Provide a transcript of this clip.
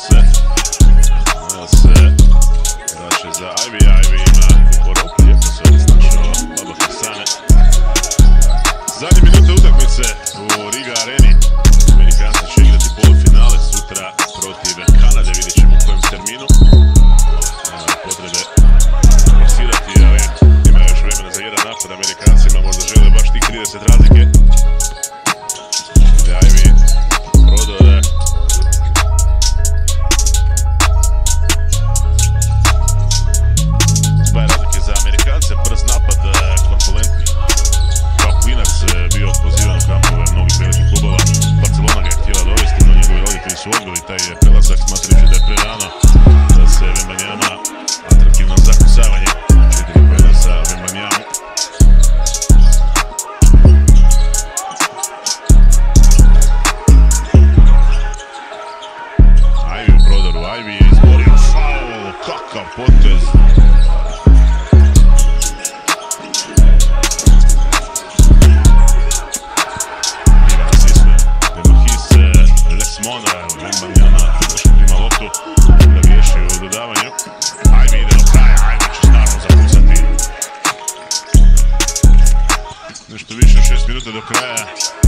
That's it. That's it. Znači za Ivy Ivy ima poruku, lijepo se odslušao, odmah se sane. Zadnje minute utakmice u Riga Areni. tell you. To the crowd.